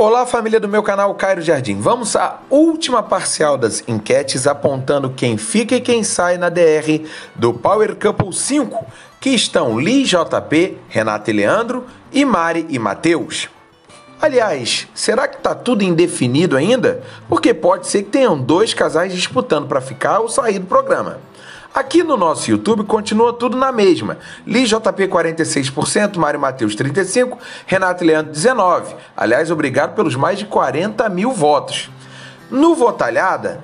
Olá, família do meu canal Cairo Jardim. Vamos à última parcial das enquetes apontando quem fica e quem sai na DR do Power Couple 5, que estão Li JP, Renata e Leandro e Mari e Matheus. Aliás, será que tá tudo indefinido ainda? Porque pode ser que tenham dois casais disputando para ficar ou sair do programa. Aqui no nosso YouTube continua tudo na mesma. Li JP 46%, Mário Matheus 35%, Renato Leandro 19%. Aliás, obrigado pelos mais de 40 mil votos. No Votalhada,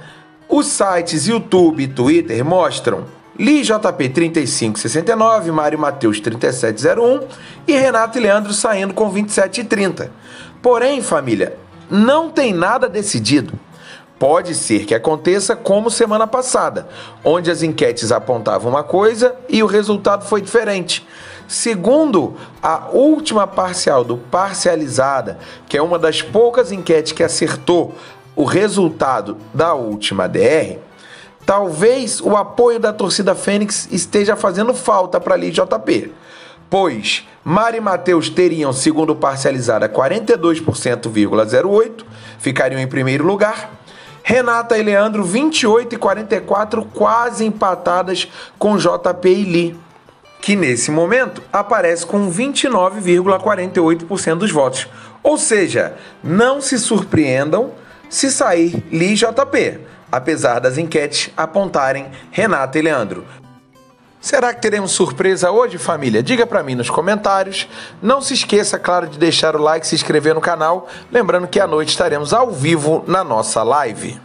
os sites YouTube e Twitter mostram Li JP 35,69, Mário Matheus 37,01 e Renato e Leandro saindo com 27,30. Porém, família, não tem nada decidido. Pode ser que aconteça como semana passada, onde as enquetes apontavam uma coisa e o resultado foi diferente. Segundo a última parcial do Parcializada, que é uma das poucas enquetes que acertou o resultado da última DR, talvez o apoio da torcida Fênix esteja fazendo falta para ali JP. Pois Mari e Matheus teriam, segundo parcializada, 42,08, ficariam em primeiro lugar Renata e Leandro, 28 e 44, quase empatadas com JP e Li, que nesse momento aparece com 29,48% dos votos. Ou seja, não se surpreendam se sair Li e JP, apesar das enquetes apontarem Renata e Leandro. Será que teremos surpresa hoje, família? Diga para mim nos comentários. Não se esqueça, claro, de deixar o like, se inscrever no canal. Lembrando que à noite estaremos ao vivo na nossa live.